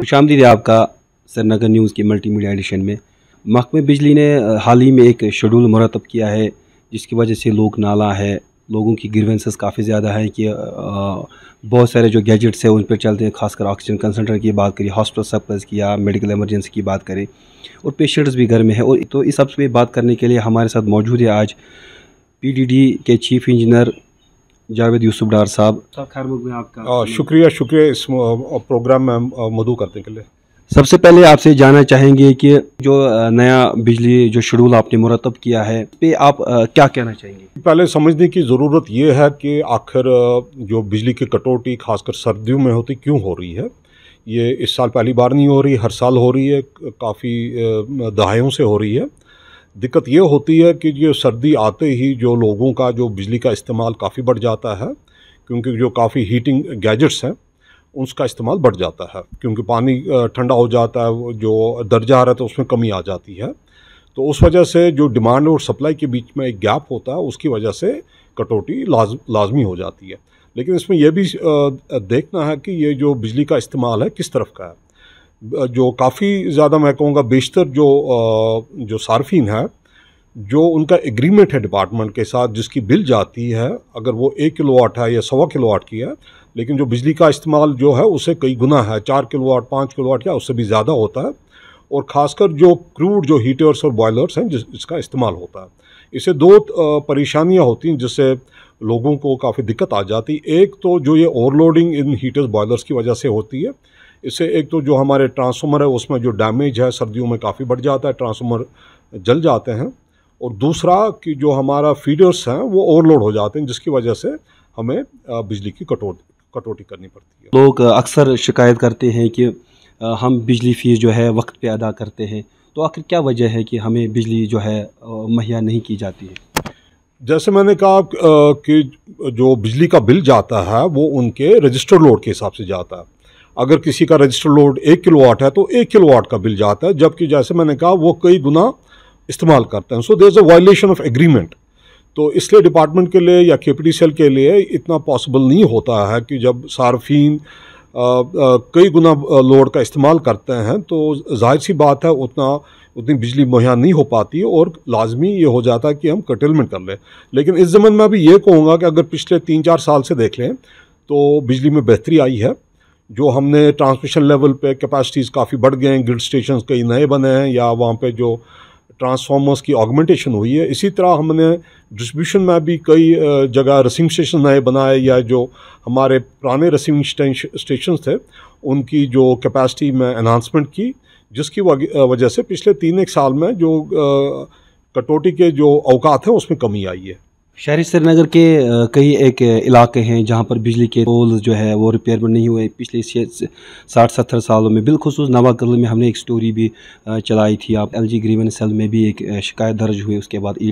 खुश आपका सरनगर न्यूज़ की मल्टी मीडिया एडिशन में। महकमे बिजली ने हाल ही में एक शेड्यूल मरतब किया है, जिसकी वजह से लोग नाला है, लोगों की ग्रीवेंसेस काफ़ी ज़्यादा है कि बहुत सारे जो गैजेट्स हैं उन पर चलते हैं, खासकर ऑक्सीजन कंसनट्रेट की बात करें, हॉस्पिटल सप्लाइज की या मेडिकल इमरजेंसी की बात करें, और पेशेंट्स भी घर में है। और तो इस सब पे बात करने के लिए हमारे साथ मौजूद है आज पीडीडी के चीफ इंजीनियर जावेद यूसुफ डार साहब। खैर में आपका शुक्रिया शुक्रिया इस प्रोग्राम में मधु करने के लिए। सबसे पहले आपसे जानना चाहेंगे कि जो नया बिजली जो शेड्यूल आपने मुरतब किया है पे आप क्या कहना चाहेंगे? पहले समझने की ज़रूरत ये है कि आखिर जो बिजली की कटौती खासकर सर्दियों में होती क्यों हो रही है? ये इस साल पहली बार नहीं हो रही हर साल हो रही है काफ़ी दहायों से हो रही है। दिक्कत ये होती है कि ये सर्दी आते ही जो लोगों का, जो बिजली का इस्तेमाल काफ़ी बढ़ जाता है, क्योंकि जो काफ़ी हीटिंग गैजेट्स हैं, उसका इस्तेमाल बढ़ जाता है, क्योंकि पानी ठंडा हो जाता है जो दर्जा आ रहा था उसमें कमी आ जाती है। तो उस वजह से जो डिमांड और सप्लाई के बीच में एक गैप होता है, उसकी वजह से कटौती लाज, लाजमी हो जाती है। लेकिन इसमें यह भी देखना है कि ये जो बिजली का इस्तेमाल है, किस तरफ़ का है? जो काफ़ी ज़्यादा मैं कहूँगा बेशतर जो जो सार्फिन है, जो उनका एग्रीमेंट है डिपार्टमेंट के साथ, जिसकी बिल जाती है, अगर वो एक किलो वाट है या सवा किलो वाट की है, लेकिन जो बिजली का इस्तेमाल जो है उससे कई गुना है, चार किलो वाट पाँच किलो वाट या उससे भी ज़्यादा होता है, और ख़ासकर जो क्रूड जो हीटर्स और बॉयलर्स हैं, जिस, जिसका इस्तेमाल होता है। इससे दो परेशानियाँ होती हैं, जिससे लोगों को काफ़ी दिक्कत आ जाती एक तो जो ये ओवरलोडिंग इन हीटर्स बॉयलर्स की वजह से होती है इससे एक तो जो हमारे ट्रांसफार्मर है उसमें जो डैमेज है सर्दियों में काफ़ी बढ़ जाता है ट्रांसफार्मर जल जाते हैं। और दूसरा कि जो हमारा फीडर्स हैं वो ओवरलोड हो जाते हैं जिसकी वजह से हमें बिजली की कटौती कटौती करनी पड़ती है। लोग अक्सर शिकायत करते हैं कि हम बिजली फ़ीस जो है वक्त पे अदा करते हैं। तो आखिर क्या वजह है कि हमें बिजली जो है मुहैया नहीं की जाती है? जैसे मैंने कहा कि जो बिजली का बिल जाता है वो उनके रजिस्टर्ड लोड के हिसाब से जाता है। अगर किसी का रजिस्टर लोड एक किलो वाट है तो एक किलो वाट का बिल जाता है। जबकि जैसे मैंने कहा, वो कई गुना इस्तेमाल करते हैं। So there is a violation of agreement तो इसलिए डिपार्टमेंट के लिए या के पी सेल के लिए इतना पॉसिबल नहीं होता है कि जब सार्फिन कई गुना लोड का इस्तेमाल करते हैं तो ज़ाहिर सी बात है, उतना, उतनी बिजली मुहैया नहीं हो पाती और लाजमी ये हो जाता है कि हम कटेलमेंट कर लें। लेकिन इस ज़मन में अभी ये कहूँगा कि अगर पिछले तीन चार साल से देख लें तो बिजली में बेहतरी आई है। जो हमने ट्रांसमिशन लेवल पे कैपेसिटीज़ काफ़ी बढ़ गए हैं ग्रिड स्टेशन कई नए बने हैं, या वहाँ पे जो ट्रांसफार्मर्स की ऑगमेंटेशन हुई है, इसी तरह हमने डिस्ट्रीब्यूशन में भी कई जगह रसिंग स्टेशन नए बनाए, या जो हमारे पुराने रसिंग स्टेशन थे, उनकी जो कैपेसिटी में एनहांसमेंट की, जिसकी वजह से पिछले तीन एक साल में जो कटौती के जो अवकात हैं, उसमें कमी आई है। शहरी श्रीनगर के कई एक इलाके हैं जहाँ पर बिजली के पोल जो है वो रिपेयर में नहीं हुए। पिछले साठ, सत्तर सालों में बिलखसूस नवाकल में हमने एक स्टोरी भी चलाई थी। आप एल जी ग्रीवन सेल में भी एक शिकायत दर्ज हुई, उसके बाद ई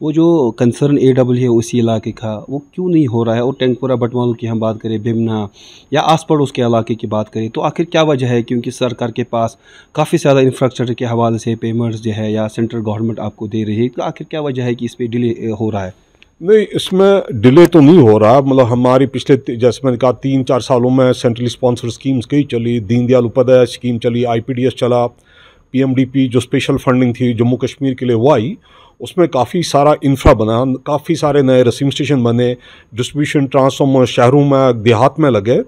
वो जो कंसर्न ए डब्ल्यू है उसी इलाके का, वो क्यों नहीं हो रहा है? और टेंकपुरा बटवालों की हम बात करें, बिमना या आस पड़ोस के इलाके की बात करें तो आखिर क्या वजह है? क्योंकि सरकार के पास काफ़ी ज़्यादा इंफ्रास्ट्रक्चर के हवाले से पेमेंट्स जो है या सेंट्रल गवर्नमेंट आपको दे रही है तो आखिर क्या वजह है कि इस पर डिले हो रहा है? नहीं, इसमें डिले तो नहीं हो रहा। मतलब हमारी पिछले जैसे मैंने कहा तीन चार सालों में सेंट्रली स्पॉन्सर स्कीम्स कई चली, दीनदयाल उपाध्याय स्कीम चली आईपीडीएस चला पीएमडीपी जो स्पेशल फंडिंग थी जम्मू कश्मीर के लिए वो आई उसमें काफ़ी सारा इंफ्रा बना, काफ़ी सारे नए रसिंग स्टेशन बने डिस्ट्रीब्यूशन ट्रांसफॉर्मर शहरों में, देहात में लगे।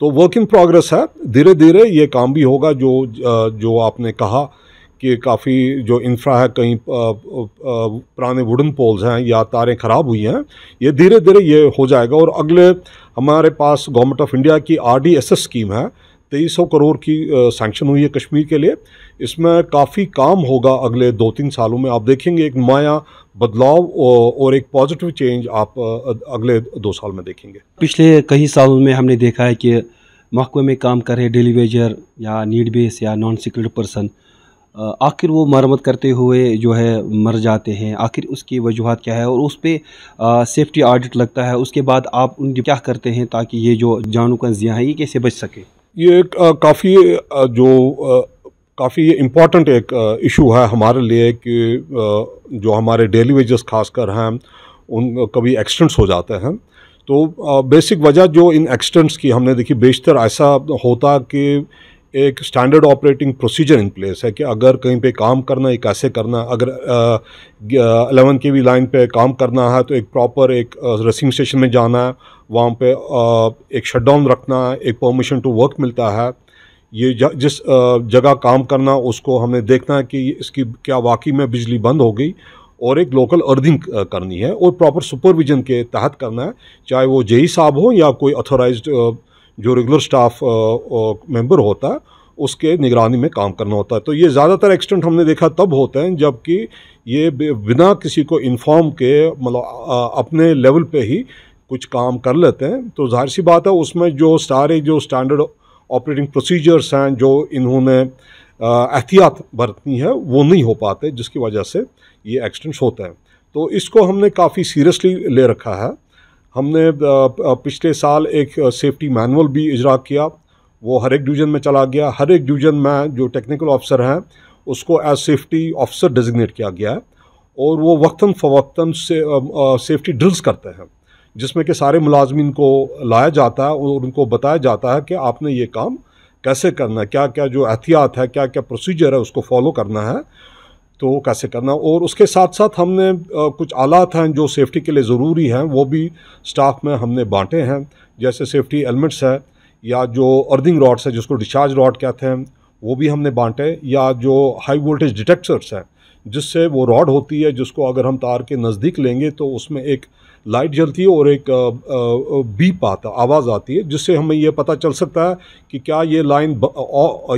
तो वर्क इन प्रोग्रेस है। धीरे धीरे ये काम भी होगा जो जो आपने कहा कि काफ़ी जो इंफ्रा है, कहीं पुराने वुडन पोल्स हैं या तारें ख़राब हुई हैं, ये धीरे धीरे ये हो जाएगा। और अगले हमारे पास गवर्नमेंट ऑफ़ इंडिया की R D S S scheme है। तेईस सौ करोड़ की सैंक्शन हुई है कश्मीर के लिए। इसमें काफ़ी काम होगा अगले दो तीन सालों में। आप देखेंगे एक माया बदलाव और एक पॉजिटिव चेंज आप अगले दो साल में देखेंगे। पिछले कई सालों में हमने देखा है कि महकमे में काम कर रहे डेली वेजर या नीड बेस या नॉन सिक्योरिटी पर्सन आखिर वो मरम्मत करते हुए जो है मर जाते हैं। आखिर उसकी वजूहत क्या है? और उस पर सेफ्टी ऑडिट लगता है। उसके बाद आप उन क्या करते हैं ताकि ये जो जानों का जिया है, ये कैसे बच सके? ये एक काफ़ी जो काफ़ी इंपॉर्टेंट एक इशू है हमारे लिए कि जो हमारे डेली वेजेस खासकर हैं, उन कभी एक्सटेंट्स हो जाते हैं। तो बेसिक वजह जो इन एक्सटेंट्स की हमने देखी, बेशतर ऐसा होता कि एक standard operating procedure in place है कि अगर कहीं पे काम करना है कैसे करना है? अगर अलेवन के वी लाइन पे काम करना है तो एक प्रॉपर एक रेसिंग स्टेशन में जाना है वहाँ पे एक शटडाउन रखना, एक परमिशन टू वर्क मिलता है। ये जिस जगह काम करना, उसको हमें देखना है कि इसकी क्या वाकई में बिजली बंद हो गई और एक लोकल अर्थिंग करनी है और प्रॉपर सुपरविजन के तहत करना है। चाहे वो जेई साहब हो या कोई अथोराइज जो रेगुलर स्टाफ मेंबर होता है, उसके निगरानी में काम करना होता है। तो ये ज़्यादातर एक्सटेंट हमने देखा तब होते हैं जबकि ये बिना किसी को इन्फॉर्म के मतलब अपने लेवल पे ही कुछ काम कर लेते हैं तो ज़ाहिर सी बात है उसमें जो सारे जो स्टैंडर्ड ऑपरेटिंग प्रोसीजर्स हैं, जो इन्होंने एहतियात बरतनी है, वो नहीं हो पाते, जिसकी वजह से ये एक्सटेंट्स होते हैं। तो इसको हमने काफ़ी सीरियसली ले रखा है। हमने पिछले साल एक सेफ्टी मैनुअल भी इजरा किया, वो हर एक डिवीज़न में चला गया। हर एक डिवीज़न में जो टेक्निकल ऑफिसर हैं, उसको एज सेफ्टी ऑफिसर डेजिग्नेट किया गया है, और वो वक्ता फ़वक्ता से सेफ्टी ड्रिल्स करते हैं। जिसमें कि सारे मुलाजमीन को लाया जाता है और उनको बताया जाता है कि आपने ये काम कैसे करना है क्या क्या जो एहतियात है क्या क्या प्रोसीजर है उसको फॉलो करना है तो कैसे करना और उसके साथ साथ हमने कुछ आलात हैं जो सेफ्टी के लिए ज़रूरी हैं, वो भी स्टाफ में हमने बांटे हैं। जैसे सेफ्टी एलिमेंट्स है, या जो अर्दिंग रॉड्स है, जिसको डिस्चार्ज रॉड कहते हैं, वो भी हमने बांटे। या जो हाई वोल्टेज डिटेक्टर्स हैं, जिससे वो रॉड होती है, जिसको अगर हम तार के नज़दीक लेंगे तो उसमें एक लाइट जलती है और एक बीप आता, आवाज़ आती है, जिससे हमें यह पता चल सकता है कि क्या ये लाइन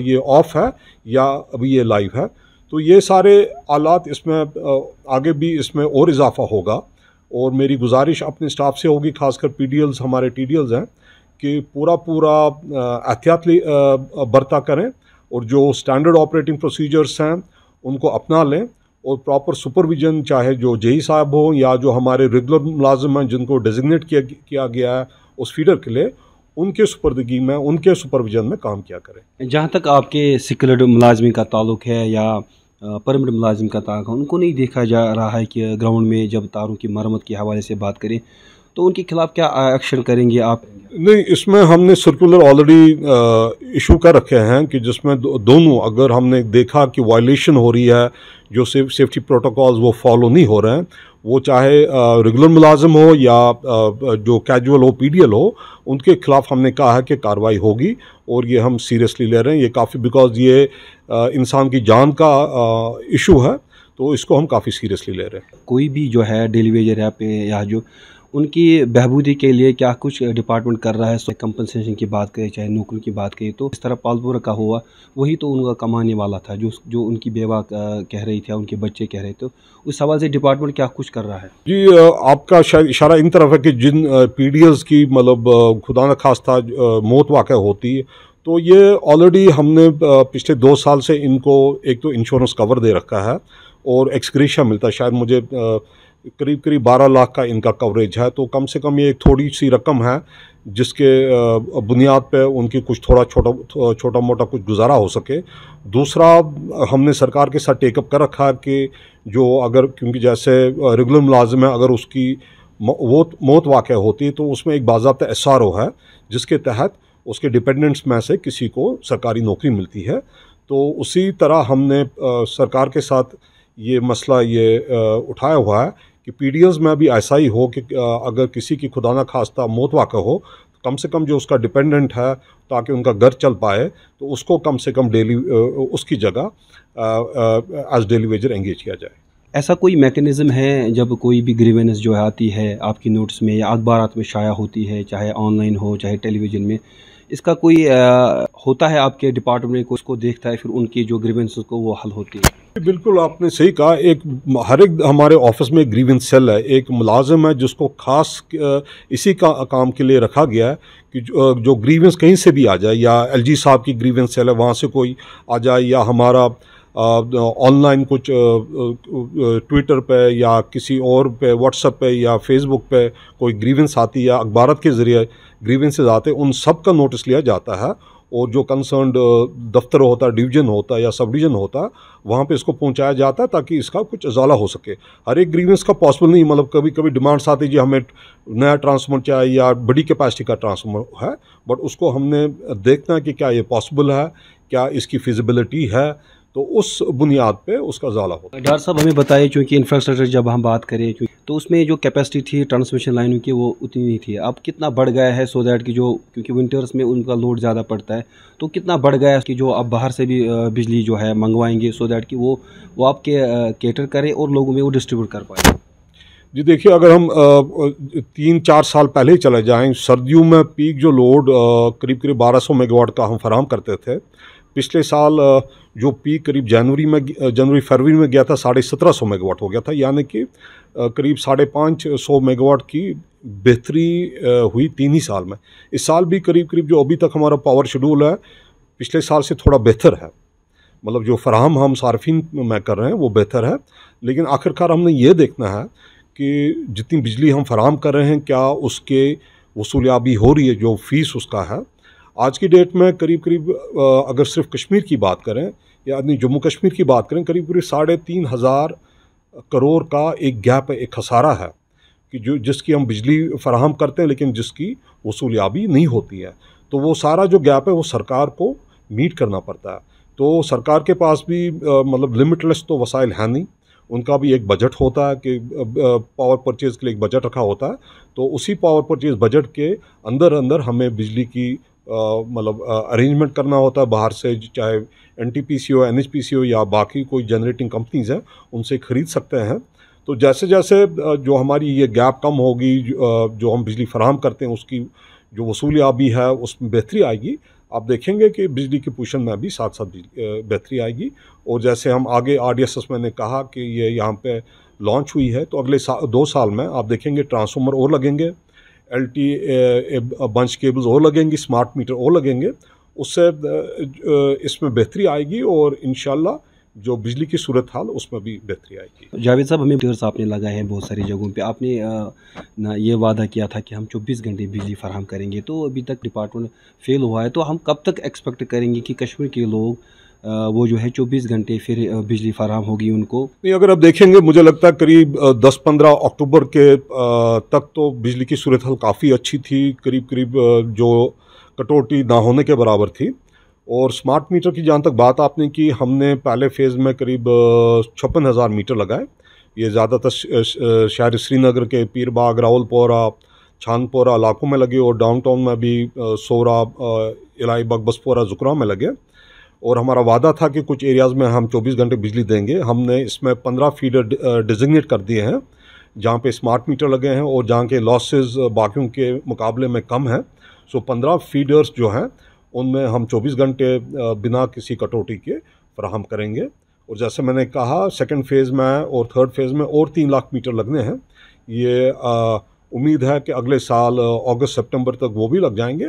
ये ऑफ़ है या अभी ये लाइव है। तो ये सारे आलात इसमें आगे भी इसमें और इजाफा होगा और मेरी गुजारिश अपने स्टाफ से होगी, खासकर पी हमारे टी हैं, कि पूरा पूरा एहतियात बरता करें और जो स्टैंडर्ड ऑपरेटिंग प्रोसीजर्स हैं, उनको अपना लें और प्रॉपर सुपरविजन चाहे जो जेई साहब हो या जो हमारे रेगुलर मुलाजिम हैं जिनको डेजिग्नेट किया किया गया है उस फीडर के लिए, उनके सुपरदगी में, उनके सुपरविजन में काम किया करें। जहाँ तक आपके सिकुलर मुलाजमी का ताल्लुक है या परमिट मुलाजिम का ताल्लुक है, उनको नहीं देखा जा रहा है कि ग्राउंड में जब तारों की मरम्मत के हवाले से बात करें तो उनके खिलाफ क्या एक्शन करेंगे आप? नहीं इसमें हमने सर्कुलर ऑलरेडी इशू कर रखे हैं कि जिसमें दो, दोनों अगर हमने देखा कि वायलेशन हो रही है जो सेफ़, सेफ्टी प्रोटोकॉल्स वो फॉलो नहीं हो रहे हैं वो चाहे रेगुलर मुलाजम हो या आ, जो कैजुअल हो पीडीएल हो उनके खिलाफ हमने कहा है कि कार्रवाई होगी और ये हम सीरियसली ले रहे हैं। ये काफ़ी बिकॉज़ ये इंसान की जान का इशू है तो इसको हम काफ़ी सीरियसली ले रहे हैं। कोई भी जो है डेली वेजर है पे या जो उनकी बहबूदी के लिए क्या कुछ डिपार्टमेंट कर रहा है? सो कंपनसेशन की बात करें, चाहे नौकरी की बात करें तो इस तरह पालपुर का हुआ, वही तो उनका कमाने वाला था, जो जो उनकी बेवा कह रही थी, उनके बच्चे कह रहे थे। तो उस सवाल से डिपार्टमेंट क्या कुछ कर रहा है? जी आपका इशारा इन तरफ़ है कि जिन पी की मतलब खुदा न खास्ता मौत वाक़ होती है तो ये ऑलरेडी हमने पिछले दो साल से इनको, एक तो इंश्योरेंस कवर दे रखा है और एक्सक्रीशा मिलता है। शायद मुझे करीब करीब बारह लाख का इनका कवरेज है तो कम से कम ये एक थोड़ी सी रकम है, जिसके बुनियाद पे उनकी कुछ थोड़ा छोटा छोटा मोटा कुछ गुजारा हो सके। दूसरा, हमने सरकार के साथ टेकअप कर रखा है कि जो अगर, क्योंकि जैसे रेगुलर मुलाजिम है, अगर उसकी वो मौत वाक़ होती तो उसमें एक बाबा एस आर ओ है, जिसके तहत उसके डिपेंडेंट्स में से किसी को सरकारी नौकरी मिलती है। तो उसी तरह हमने सरकार के साथ ये मसला ये उठाया हुआ है कि पी में भी ऐसा ही हो कि अगर किसी की खुदा न खास्ता मौत वाक़ हो कम से कम जो उसका डिपेंडेंट है, ताकि उनका घर चल पाए तो उसको कम से कम डेली उसकी जगह एज डेली वेजर एंगेज किया जाए। ऐसा कोई मैकेनिज़्म है जब कोई भी ग्रीवेंस जो आती है आपकी नोट्स में या अखबार में शाया होती है, चाहे ऑनलाइन हो, चाहे टेलीविज़न में? इसका कोई आ, होता है आपके डिपार्टमेंट को उसको देखता है फिर उनकी जो ग्रीवेंस को वो हल होती है? बिल्कुल आपने सही कहा। एक हर एक हमारे ऑफ़िस में ग्रीवेंस सेल है। एक मुलाजिम है जिसको खास इसी का काम के लिए रखा गया है कि जो, जो ग्रीवेंस कहीं से भी आ जाए या एलजी साहब की ग्रीवेंस सेल है वहाँ से कोई आ जाए या हमारा ऑनलाइन कुछ ट्विटर पे या किसी और पे व्हाट्सएप पे या फेसबुक पे कोई ग्रीवेंस आती या अखबारत के ज़रिए ग्रीवेंसेज आते उन सब का नोटिस लिया जाता है और जो कंसर्न दफ्तर होता है डिवीज़न होता है या सब डिवीज़न होता है वहाँ पे इसको पहुँचाया जाता है ताकि इसका कुछ अजाला हो सके। हर एक ग्रीवेंस का पॉसिबल नहीं मतलब कभी कभी डिमांड्स आती जी हमें नया ट्रांसफार्मर चाहिए या बड़ी कैपेसिटी का ट्रांसफार्मर है बट उसको हमने देखना है कि क्या ये पॉसिबल है, क्या इसकी फिजिबिलिटी है तो उस बुनियाद पे उसका ज़ाला होता है। डॉक्टर साहब हमें बताइए चूँकि इंफ्रास्ट्रक्चर जब हम बात करें तो उसमें जो कैपेसिटी थी ट्रांसमिशन लाइनों की वो उतनी नहीं थी। अब कितना बढ़ गया है सो दैट कि जो क्योंकि विंटर्स में उनका लोड ज़्यादा पड़ता है तो कितना बढ़ गया है कि जो आप बाहर से भी बिजली जो है मंगवाएँगे सो दैट कि वो वो आपके केटर करें और लोगों में वो डिस्ट्रीब्यूट कर पाए। जी देखिए अगर हम तीन चार साल पहले ही चले जाएँ सर्दियों में पीक जो लोड करीब करीब 1200 मेगावाट का हम फराम करते थे पिछले साल जो पीक करीब जनवरी में जनवरी फरवरी में गया था, साढ़े सत्रह सौ मेगावाट हो गया था। यानी कि करीब साढ़े पाँच सौ मेगावाट की बेहतरी हुई तीन ही साल में। इस साल भी करीब करीब जो अभी तक हमारा पावर शेड्यूल है, पिछले साल से थोड़ा बेहतर है। मतलब जो फराहम हम सार्फिन में कर रहे हैं, वो बेहतर है। लेकिन आखिरकार हमने ये देखना है कि जितनी बिजली हम फराम कर रहे हैं, क्या उसके वसूलियाबी हो रही है, जो फ़ीस उसका है आज की डेट में करीब करीब अगर सिर्फ़ कश्मीर की बात करें या अपनी जम्मू कश्मीर की बात करें, करीब करीब साढ़े तीन हज़ार करोड़ का एक गैप है एक खसारा है कि जो, जिसकी हम बिजली फराहम करते हैं, लेकिन जिसकी वसूलियाबी नहीं होती है। तो वो सारा जो गैप है, वो सरकार को मीट करना पड़ता है। तो सरकार के पास भी मतलब लिमिटलेस तो वसाइल है नहीं। उनका भी एक बजट होता है कि पावर परचेज़ के लिए एक बजट रखा होता है। तो उसी पावर परचेज़ बजट के अंदर अंदर हमें बिजली की मतलब अरेंजमेंट करना होता है बाहर से चाहे एन टी पी सी हो एन एच पी सी हो या बाकी कोई जनरेटिंग कंपनीज़ हैं उनसे ख़रीद सकते हैं। तो जैसे जैसे जो हमारी ये गैप कम होगी जो हम बिजली फराहम करते हैं उसकी जो वसूलिया भी है उसमें बेहतरी आएगी। आप देखेंगे कि बिजली के पोषण में भी साथ साथ बेहतरी आएगी। और जैसे हम आगे आर डी एस एस मैंने कहा कि ये यहाँ पे लॉन्च हुई है तो अगले सा, दो साल में आप देखेंगे ट्रांसफार्मर और लगेंगे। एल टी बंच केबल्स और लगेंगी स्मार्ट मीटर और लगेंगे। उससे इसमें बेहतरी आएगी और इन जो बिजली की सूरत हाल, उसमें भी बेहतरी आएगी। जावेद साहब, हमें मीटर्स आपने लगाए हैं बहुत सारी जगहों पे। आपने ना ये वादा किया था कि हम 24 घंटे बिजली फराहम करेंगे तो अभी तक डिपार्टमेंट फेल हुआ है तो हम कब तक एक्सपेक्ट करेंगे कि कश्मीर के लोग वो जो है 24 घंटे फिर बिजली फराम होगी उनको। नहीं, अगर आप देखेंगे, मुझे लगता है करीब 10-15 अक्टूबर के तक तो बिजली की सूरत हाल काफ़ी अच्छी थी। करीब करीब जो कटौती ना होने के बराबर थी। और स्मार्ट मीटर की जहाँ तक बात आपने की, हमने पहले फ़ेज़ में करीब छप्पन हज़ार मीटर लगाए। ये ज़्यादातर शहर श्रीनगर के पीरबाग, रावलपोरा, छानपोरा इलाकों में लगे और डाउनटाउन में भी सोरा इलाई बाग बसपोरा, जुकरा में लगे। और हमारा वादा था कि कुछ एरियाज़ में हम 24 घंटे बिजली देंगे। हमने इसमें 15 फीडर डिजिग्नेट कर दिए हैं, जहाँ पे स्मार्ट मीटर लगे हैं और जहाँ के लॉसेस बाकियों के मुकाबले में कम हैं। सो 15 फीडर्स जो हैं, उनमें हम 24 घंटे बिना किसी कटौती के फ्राहम करेंगे। और जैसे मैंने कहा सेकेंड फ़ेज़ में और थर्ड फ़ेज़ में और तीन लाख मीटर लगने हैं। ये उम्मीद है कि अगले साल अगस्त सितंबर तक वो भी लग जाएँगे।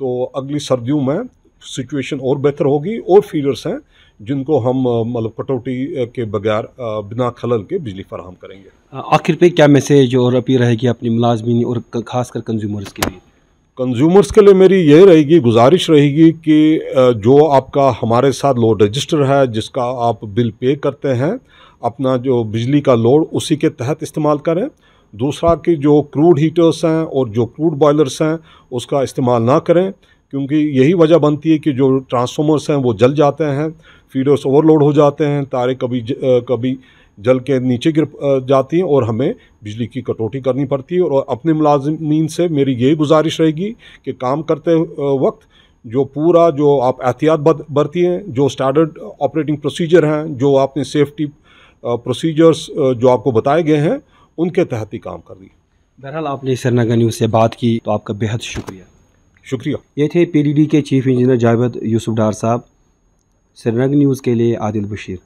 तो अगली सर्दियों में सिचुएशन और बेहतर होगी और फीडर्स हैं जिनको हम मतलब कटौती के बगैर बिना खलल के बिजली फराहम करेंगे। आखिर पे क्या मैसेज और अपील रहेगी अपनी मुलाजमी और ख़ासकर कंज्यूमर्स के लिए? कंज्यूमर्स के लिए मेरी यही रहेगी गुजारिश रहेगी कि जो आपका हमारे साथ लोड रजिस्टर है जिसका आप बिल पे करते हैं अपना जो बिजली का लोड उसी के तहत इस्तेमाल करें। दूसरा कि जो क्रूड हीटर्स हैं और जो क्रूड बॉयलर्स हैं उसका इस्तेमाल ना करें। क्योंकि यही वजह बनती है कि जो ट्रांसफॉर्मर्स हैं वो जल जाते हैं फीडर्स ओवरलोड हो जाते हैं तारे कभी ज, कभी जल के नीचे गिर जाती हैं और हमें बिजली की कटौती करनी पड़ती है। और अपने मुलाजमीन से मेरी यही गुजारिश रहेगी कि काम करते वक्त जो पूरा जो आप एहतियात बरती हैं जो स्टैंडर्ड ऑपरेटिंग प्रोसीजर हैं जो आपने सेफ्टी प्रोसीजर्स जो आपको बताए गए हैं उनके तहत ही काम कर दी बहरहाल आपने सरनगर न्यूज़ से बात की तो आपका बेहद शुक्रिया। शुक्रिया। ये थे पीडीडी के चीफ इंजीनियर जावेद यूसुफ डार साहब। श्रीनगर न्यूज़ के लिए आदिल बशीर।